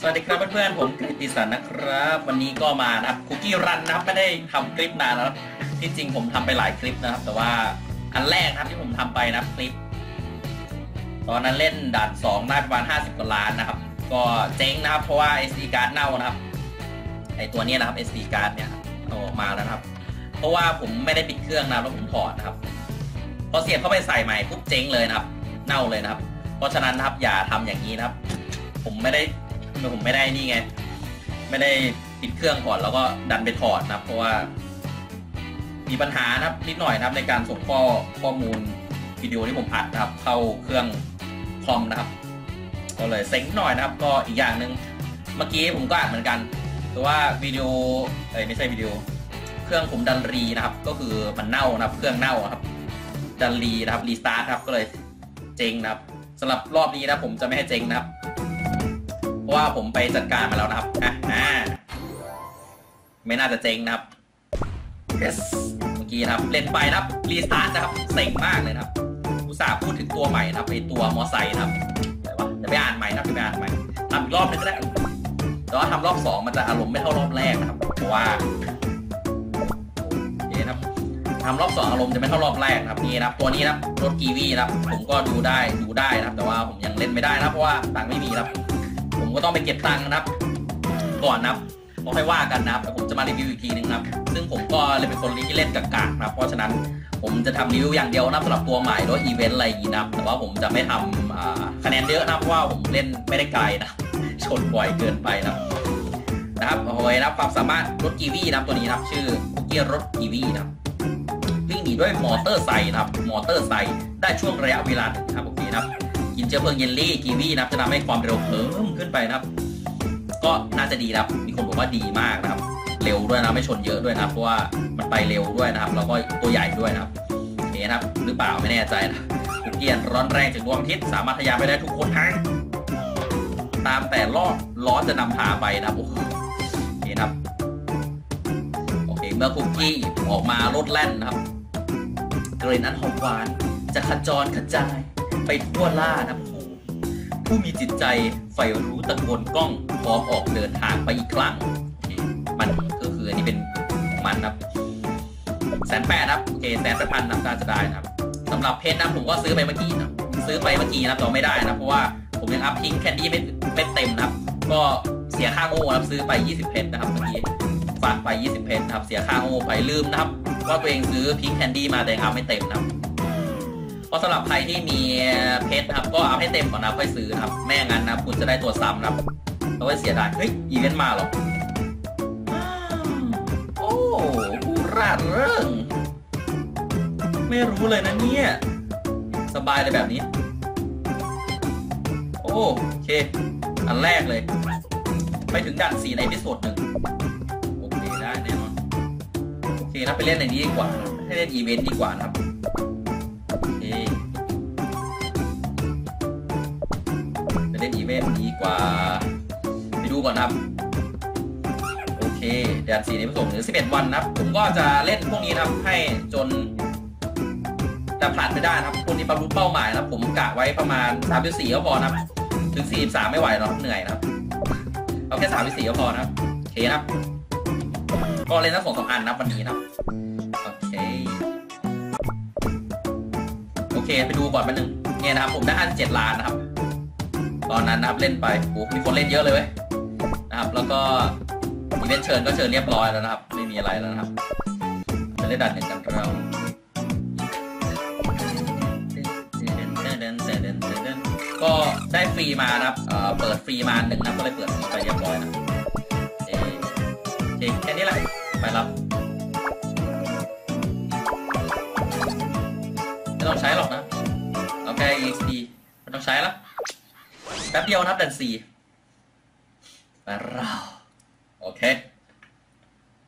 สวัสดีครับเพื่อนๆผมกฤติสันนะครับ วันนี้ก็มานะครับคุกกี้รันนะครับไม่ได้ทำคลิปนานแล้วที่จริงผมทำไปหลายคลิปนะครับ แต่ว่าอันแรกนะครับที่ผมทำไปนะคลิป ตอนนั้นเล่นด่านสองได้ประมาณ50กว่าล้านนะครับ ก็เจ๊งนะครับ เพราะว่า SD card เน่านะครับไอตัวนี้นะครับ SD card เนี่ยเอาออกมาแล้วครับ เพราะว่าผมไม่ได้ปิดเครื่องนะแล้วผมถอดนะครับพอเสียบเข้าไปใส่ใหม่ปุ๊บเจ๊งเลยนะครับ เน่าเลยนะครับ เพราะฉะนั้นนะครับอย่าทำอย่างนี้นะครับ ผมไม่ได้ ผมไม่ได้นี่ไง ไม่ได้ปิดเครื่องก่อนแล้วก็ดันไปถอดนะครับ เพราะว่า มีปัญหานะครับนิดหน่อยนะครับ ในการส่งข้อข้อมูลวิดีโอที่ผมอัดนะครับ เข้าเครื่องคอมนะครับ ก็เลยเซ็งหน่อยนะครับ ก็อีกอย่างหนึ่งเมื่อกี้ผมก็อัดเหมือนกันแต่ว่าวิดีโอเอ้ยไม่ใช่วิดีโอ เครื่องผมดันรีนะครับ ก็คือมันเน่านะครับ เครื่องเน่าครับ ดันรีนะครับรีสตาร์ทครับก็เลยเจ๊งนะครับสำหรับรอบนี้นะผมจะไม่ให้เจ๊งนะครับ เพราะว่าผมไปจัดการมาแล้วนะครับอ่าไม่น่าจะเจ๊งนะครับ yes เมื่อกี้นะครับ เล่นไปนะครับรีสตาร์ทนะครับเซ็งมากเลยนะครับอุตส่าห์พูดถึงตัวใหม่นะครับไอตัวมอไซค์นะครับแต่ว่าจะไปอ่านใหม่นะจะไปอ่านใหม่ทำอีกรอบนึงก็ได้แต่ว่าทำรอบสองมันจะอารมณ์ไม่เท่ารอบแรกนะครับเพราะว่าโอเคนะครับทำรอบสองอารมณ์จะไม่เท่ารอบแรกนะครับนี่นะครับ ตัวนี้นะครับรถกีวีนะครับผมก็ดูได้ดูได้นะครับ แต่ว่าผมยังเล่นไม่ได้นะเพราะว่าตังค์ไม่มีครับ ก็ต้องไปเก็บตังค์นะครับ ก่อนนะครับพอค่อยว่ากันนะครับแต่ผมจะมารีวิวอีกทีนึงนะครับ ซึ่งผมก็เลยเป็นคนที่เล่นกากๆนะครับ เพราะฉะนั้นผมจะทำรีวิวอย่างเดียวนะสำหรับตัวใหม่หรืออีเวนต์อะไรอย่างนี้นะแต่ว่าผมจะไม่ทำคะแนนเยอะนะเพราะว่าผมเล่นไม่ได้ไกลนะชนบ่อยเกินไปนะครับนะครับโอ้ยนะครับความสามารถรถกีวีนะตัวนี้นะชื่อคุกกี้รถกีวีนะวิ่งหนีด้วยมอเตอร์ไซค์นะครับ มอเตอร์ไซค์ได้ช่วงระยะเวลาหนึ่งนะครับโอเคนะครับ กินเชื้อเพลิงเยลลี่กีวีนะครับจะทำให้ความเร็วเพิ่มขึ้นไปนะครับ ก็น่าจะดีนะครับ มีคนบอกว่าดีมากนะครับ เร็วด้วยนะไม่ชนเยอะด้วยนะเพราะว่ามันไปเร็วด้วยนะครับ แล้วก็ตัวใหญ่ด้วยนะครับโอเคนะครับ หรือเปล่าไม่แน่ใจนะคุกเกียนร้อนแรงจากดวงอาทิตย์สามารถทะยานไปได้ทุกคนทั้งตามแต่ล้อล้อจะนำพาไปนะครับโอ้โหโอเคนะครับโอเคเมื่อคุกกี้ออกมาลดแล่นนะครับกลิ่นอันหอมหวานจะขจรขจาย ไปทั่วล่านะผู้ผู้มีจิตใจใฝ่รู้ตะโกนกล้องพร้อมออกเดินทางไปอีกครั้ง มันก็คืออันนี้เป็นมันนะแสนแปดนะโอเคแสนแปดพันนะน่าจะได้นะครับสำหรับเพชรนะผมก็ซื้อไปเมื่อกี้นะซื้อไปเมื่อกี้นะต่อไม่ได้นะเพราะว่าผมยัง up pink candy ไม่ไม่เต็มนะครับ ก็เสียค่าโง่ครับซื้อไป 20 เพชรนะครับเมื่อกี้ฝากไป 20 เพชรนะครับ เสียค่าโง่ไปลืมนะครับ ว่าตัวเองซื้อ pink candy มาแต่ยัง up ไม่เต็มนะครับ และสำหรับใครที่มีเพชรครับ ก็เอาให้เต็มก่อนนะค่อยซื้อครับแม่งั้นนะคุณจะได้ตัวซ้ำนะครับแล้วก็เสียดายเฮ้ยอีเวนต์มาหรอโอ้ผู้ร่าเริงไม่รู้เลยนะเนี่ยสบายเลยแบบนี้ โอเค อันแรกเลย ไปถึงด่านสี่ใน episode หนึ่งโอเคได้แน่นอนโอเคนะไปเล่นในนี้ดีกว่า ให้เล่นอีเวนต์ดีกว่านะครับ เล่นดีกว่า ไปดูก่อนนะครับ โอเคเดือนสี่นี้ผสมหรือ 11 วันนะครับ ผมก็จะเล่นพวกนี้นะครับ ให้จนจะผ่านไปได้นะครับคนที่บรรลุเป้าหมายนะครับ ผมกะไว้ประมาณ34ก็พอนะครับ ถึง 43 ไม่ไหวหรอกเหนื่อยนะครับ เอาแค่34ก็พอนะครับโอเคนะครับ ก็เล่นทั้งสองสองอันนะครับวันนี้นะครับโอเคโอเค ไปดูก่อนแป๊บนึงเนี่ยนะครับ ผมได้57ล้านนะครับ ตอนนั้นนะครับเล่นไปโอ้มีคนเล่นเยอะเลยเว้ยนะครับ แล้วก็อีเวนต์เชิญก็เชิญเรียบร้อยแล้วนะครับ ไม่มีอะไรแล้วนะครับจะเล่นดันหนึ่งกันเราก็ได้ฟรีมานะครับเอ่อเปิดฟรีมาหนึ่งนะก็เลยเปิดไปเรียบร้อยนะเอ๊โอเคแค่นี้แหละไปรับไม่ต้องใช้หรอกนะเอาแค่ EXP ไม่ต้องใช้แล้ว ป๊บเดียวนะครับดันสี่ไปเราโอเค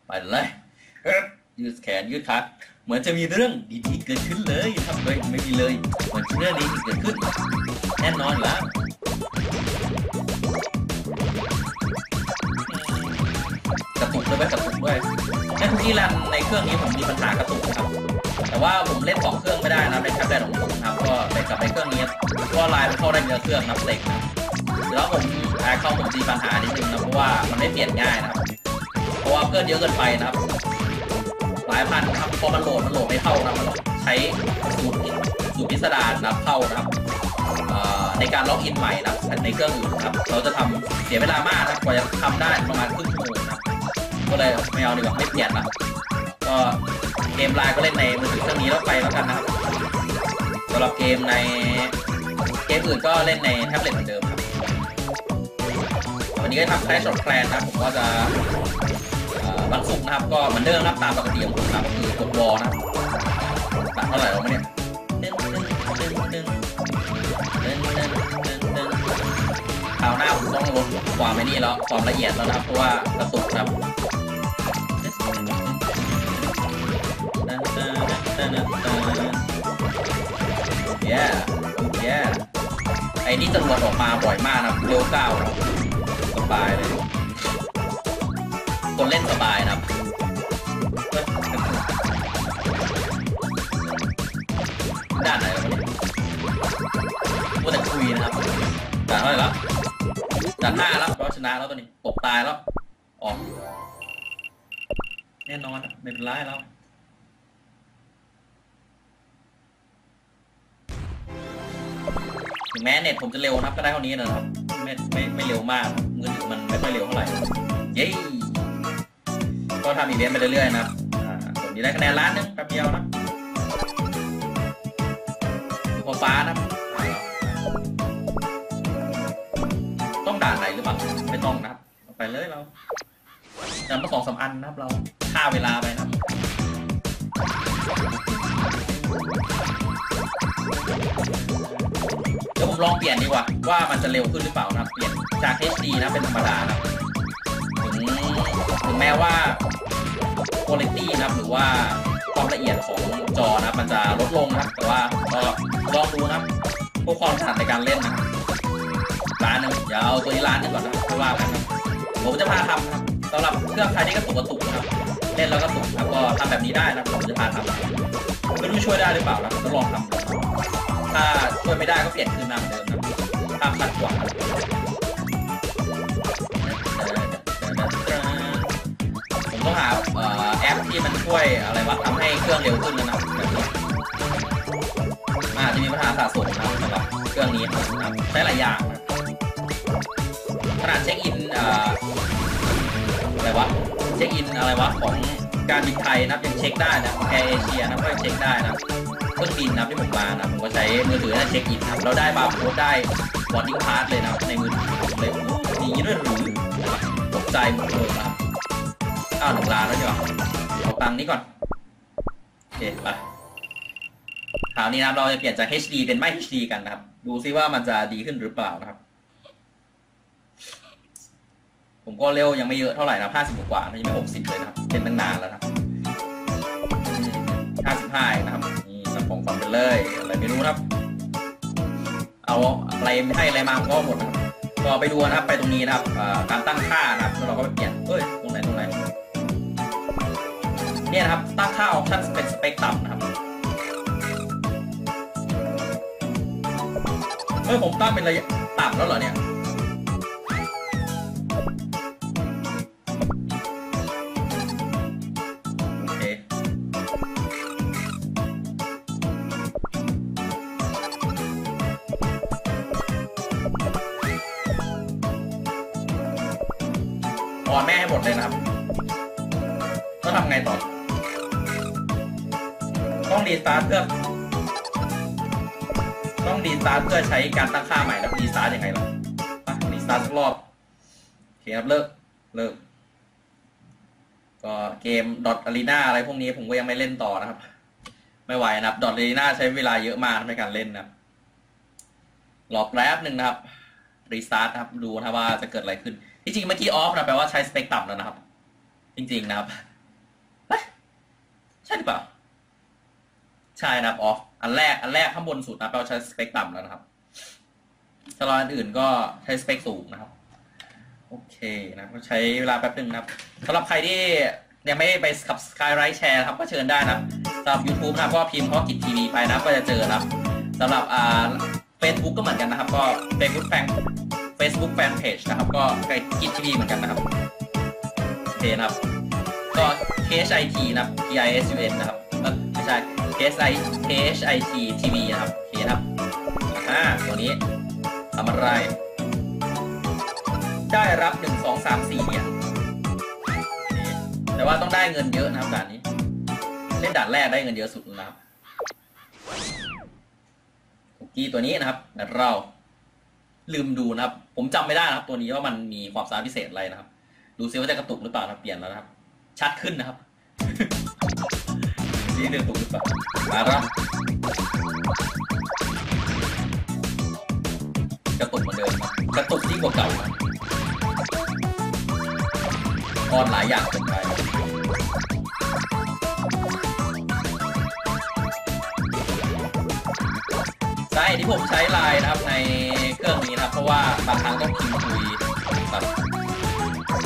ไปเลยยืดแขนยืดขาเหมือนจะมีเรื่องดีๆเกิดขึ้นเลยครับเฮ้ยไม่มีเลยเหมือนเรื่องดีเกิดขึ้น แน่นอนแล้วกระตุกด้วยกระตุกด้วยในทุกที่รันในเครื่องนี้ผมมีปัญหากระตุกครับ แต่ว่าผมเล่นสองเครื่องไม่ได้นะในแท็บเล็ตของผมนะครับก็ไปกลับในเครื่องนี้เพราะว่าไลน์มันเข้าได้เนื้อเครื่องนับเซ็ก แล้วผมเข้าผมมีปัญหานิดนึงนะเพราะว่ามันไม่เปลี่ยนง่ายนะครับ เพราะว่าเพื่อนเยอะเกินไปนะครับ หลายพันครับพอมันโหลดมันโหลดไม่เข้านะมันใช้สูตรสูตรพิสดารนะครับเข้านะครับในการล็อกอินใหม่นะในเครื่องอื่นครับ เราจะทำเสียเวลามากนะกว่าจะทำได้ประมาณครึ่งชั่วโมงนะก็เลยไม่เอาดีกว่าไม่เปลี่ยนละก็เกมไลน์ก็เล่นในมือถือเครื่องนี้แล้วไปแล้วกันนะครับสำหรับเกมในเกมอื่นก็เล่นในแท็บเล็ตเหมือนเดิมครับ วันนี้ได้ทำได้จบแพลนนะผมก็จะวันศุกร์นะครับ ก็เหมือนเดิมรับตามปกติของผมนะก็คือกดวอลนะตัดเท่าไหร่แล้วเนี่ยคราวหน้าผมต้องลดความไม่นี่แล้วความละเอียดแล้วนะครับเพราะว่ากระตุกครับเย้เย้ไอ้นี่ตำรวจออกมาบ่อยมากนะเร็วเก้า บายเลยคนเล่นสบายนะครับด้านไหนแล้วเนี่ยมัวแต่คุยนะครับด่านเท่าไหร่แล้วด่านห้าแล้วเราชนะแล้วตัวนี้ตกตายแล้วออกแน่นอนนะไม่เป็นไรแล้ว ถึงแม้เน็ตผมจะเร็วนะครับก็ได้เท่านี้นะครับไม่ไม่ไม่เร็วมากมือถือมันไม่ค่อยเร็วเท่าไหร่เย้ก็ทำอีเวนต์ไปเรื่อยๆนะครับอ่าผมนี้ได้คะแนนล้านหนึงแป๊บเดียวนะดูพอฟ้านะต้องด่าไหนหรือเปล่าไม่ต้องนะครับไปเลยเรานำมาสองสามอันนะครับเราฆ่าเวลาไปนะครับ ลองเปลี่ยนดีกว่า ว่ามันจะเร็วขึ้นหรือเปล่านะเปลี่ยนจาก HD นะเป็นธรรมดานะถึงถึงแม้ว่า quality นะครับหรือว่าความละเอียดของจอนะมันจะลดลงนะแต่ว่าก็ลองดูนะพื่อความถนัดในการเล่นนะร้านหนึงเดี๋ยวเอาตัวนี้ร้านหนึงก่อนนะไม่ว่ากันนะผมจะพาทำนะครับสำหรับเครื่องใครที่กระตุกกระตุกนะครับเล่นแล้วก็ตุกนะครับก็ทำแบบนี้ได้นะผมจะพาทำไม่รู้ช่วยได้หรือเปล่านะจะลองทำ ถ้าช่วยไม่ได้ก็เปลี่ยนคืนมาเหมือนเดิมนะภาพตัดกว่าผมต้องหาออแอปที่มันช่วยอะไรวะทำให้เครื่องเร็วขึ้นนะครับแบบนี้อาจจะมีปัญหาสะสมนะครับสำหรับเครื่องนี้นะครับใช้หลายอย่างนะขนาดเช็คอินเอ่ออะไรวะเช็คอินอะไรวะของการบินไทยนะยังเช็คได้นะแอร์เอเชียนะก็ยังเช็คได้นะ เครื่องบินนะครับที่ผมมานะผมก็ใช้มือถือนะเช็คอินครับเราได้บาร์โค้ดได้ boarding pass เลยนะครับในมือถือผมเลยโอ้โหมีด้วยหรือนะครับตกใจหมดเลยนะครับอ้าวหนึ่งล้านแล้วดีกว่าเอาตังนี้ก่อนโอเคไปคราวนี้นะครับเราจะเปลี่ยนจาก HD เป็นไม่ HD กันนะครับ ดูซิว่ามันจะดีขึ้นหรือเปล่านะครับ ผมก็เร็วยังไม่เยอะเท่าไหร่นะห้าสิบกว่านยังไม่หกสิบเลยนะครับเป็นตั้งนานแล้วนะครับห้าสิบห้านะครับ ของฟันไปเลยอะไรไม่รู้ครับ เอาอะไรไม่ให้อะไรมาก็หมดครับก็ไปดูนะครับไปตรงนี้นะครับการตั้งค่านะครับแล้วเราก็ไปเปลี่ยนเอ้ยตรงไหนตรงไหนเนี่ยนะครับตั้งค่าออปชั่นเป็นสเปคต่ำนะครับเฮ้ยผมตั้งเป็นระยะต่ำแล้วเหรอเนี่ย ต้องทำไงต่อ ต้อง restart เพื่อ ต้อง restart เพื่อใช้การตั้งค่าใหม่แล้ว restart ยังไงล่ะ restart สักรอบโอเคครับเลิกเลิกก็เกม Dot Arena อะไรพวกนี้ผมก็ยังไม่เล่นต่อนะครับ ไม่ไหวนะครับ Dot Arena ใช้เวลาเยอะมากในการเล่นนะครับรอแป๊บหนึ่งนะครับ restart นะครับดูนะว่าจะเกิดอะไรขึ้น ที่จริงเมื่อกี้ออฟนะแปลว่าใช้สเปคต่ำแล้วนะครับ จริง ๆ นะครับ ใช่หรือเปล่า ใช่นะครับออฟอันแรกอันแรกข้างบนสุดนะแปลว่าใช้สเปคต่ำแล้วนะครับสำหรับอันอื่นก็ใช้สเปคสูงนะครับ โอเคนะก็ใช้เวลาแป๊บหนึ่งนะครับสำหรับใครที่ยังไม่ไปกับสกายไรท์แชร์ครับ ก็เชิญได้นะครับสำหรับ YouTube นะครับก็พิมพ์ข้อกิจทีวีไปนะก็จะเจอนะครับสำหรับอ่าเฟซบุ๊กก็เหมือนกันนะครับ ก็เฟซบุ๊กแฟน Facebook Fanpage นะครับ ก็ใกล้กิจทีวีเหมือนกันนะครับโอเคนะครับ ก็ KHIT นะครับ PISUN นะครับไม่ใช่ KSI KHIT TV นะครับโอเคนะครับอ่าตัวนี้ทำอะไร ได้รับ1 2 3 4เหรียญโอเคแต่ว่าต้องได้เงินเยอะนะครับด่านนี้ เล่นด่านแรกได้เงินเยอะสุดนะครับคุกกี้ตัวนี้นะครับเราลืมดูนะครับ ผมจำไม่ได้นะครับ ตัวนี้ว่ามันมีความสามารถพิเศษอะไรนะครับ ดูซิว่าจะกระตุกหรือเปล่านะเปลี่ยนแล้วนะครับ ชัดขึ้นนะครับสีเดือดตุกหรือเปล่ามาครับกระตุกเหมือนเดิมครับกระตุกยิ่งกว่าเก่าครับออนหลายอย่างเกินไปใช่ที่ผมใช้ไลน์นะครับในเครื่องนี้นะครับ เพราะว่าบางครั้งต้องพิมพ์คุยกับ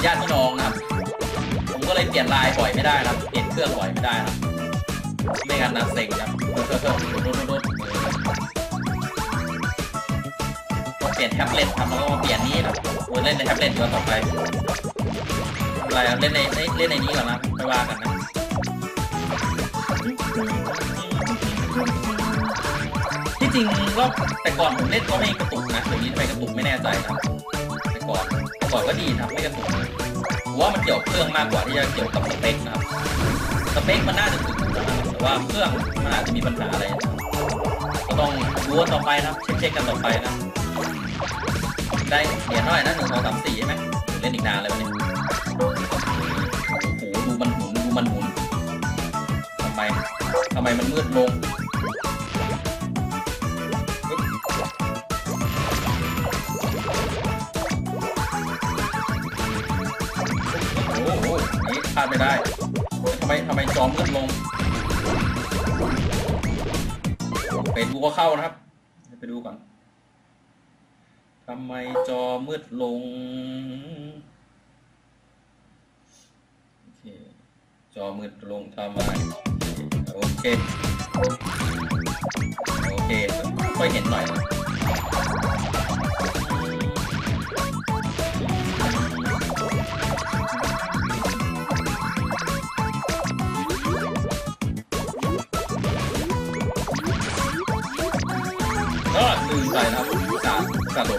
ญาติพี่น้องนะครับ ผมก็เลยเปลี่ยนลน์บ่อยไม่ได้นะครับเปลี่ยนเครื่องบ่อยไม่ได้นะครับไม่งั้นนะเซ็งครับเพิ่มเพิ่มเพิ่มโดดโดดโดดต้องเปลี่ยนแท็บเล็ตครับแล้วก็มาเปลี่ยนนี้นะเล่นในแท็บเล็ตดีกว่าต่อไปอะไรเล่นในเล่นในนี้ก่อนนะไม่ว่ากันนะที่จริงก็แต่ก่อนผมเล่นก็ไม่กระตุกนะเดี๋ยวนี้ทำไมกระตุกไม่แน่ใจนะแต่ก่อนแต่ก่อนก็ดีนะครับไม่กระตุก ผมว่ามันเกี่ยวกับเครื่องมากกว่าที่จะเกี่ยวกับสเปคนะครับสเปคมันน่าจะถึงอยู่นะครับแต่ว่าเครื่องมันอาจจะมีปัญหาอะไร ก็ต้องดูต่อไปนะเช็คเช็คกันต่อไปนะได้เหรียญเท่าไหร่นะหนึ่งสองสามสี่ใช่ไหมเล่นอีกนานเลยวันนี้โอ้โหดูมันหมุนดูมันหมุนทำไมทำไมมันมืดลง ไม่ได้ทำไมทำไมจอมืดลงไปดูก็เข้านะครับไปดูก่อนทำไมจอมืดลงโอเคจอมืดลงทำไมโอเคโอเคค่อยเห็นหน่อยนะ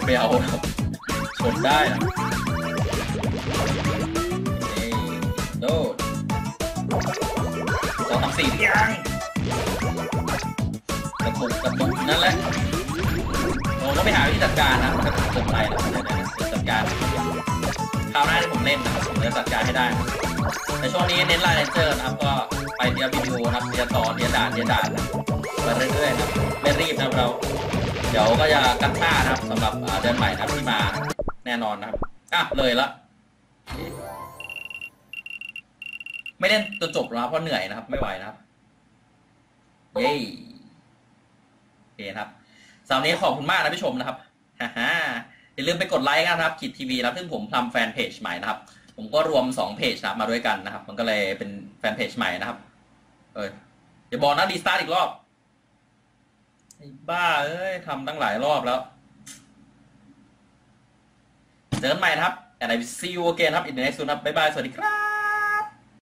ดกาดโดดไปเอาครับชนได้นะเอ้ยโดดสองสามสี่ยังกระตุกกระตุกนั่นแหละผมก็ไปหาวิธีจัดการนะกระตุกเกินไปนะเดี๋ยวนะจัดการคราวหน้าที่ผมเล่นนะผมจะจัดการให้ได้นะในช่วงนี้เน้นไลน์เลนเจอร์นะครับก็ไปเทียบิดีโอนะครับเทียบตอเทียด่านเทียด่านนะไปเรื่อยๆนะไม่รีบนะเรา ดี๋ยวก็จะกันท่านะครับสำหรับเดือนใหม่นะครับที่มาแน่นอนนะครับอะเลยละ ไม่เล่นจนจบแล้วเพราะเหนื่อยนะครับ ไม่ไหวนะครับเย้โอเคนะครับสำหรับวันนี้ขอบคุณมากนะพี่ชมนะครับฮ่าฮ่าอย่าลืมไปกดไลค์กันนะครับกิจทีวีนะซึ่งผมทำแฟนเพจใหม่นะครับ ผมก็รวมสองเพจนะมาด้วยกันนะครับ มันก็เลยเป็นแฟนเพจใหม่นะครับ เอ้ยอย่าบอกนะดีสตาร์อีกรอบ ไอ้บ้า เอ้ยทำตั้งหลายรอบแล้วเจอกันใหม่นะครับ and I will see you again ครับ in the next one ครับบ๊ายบาย สวัสดีครับ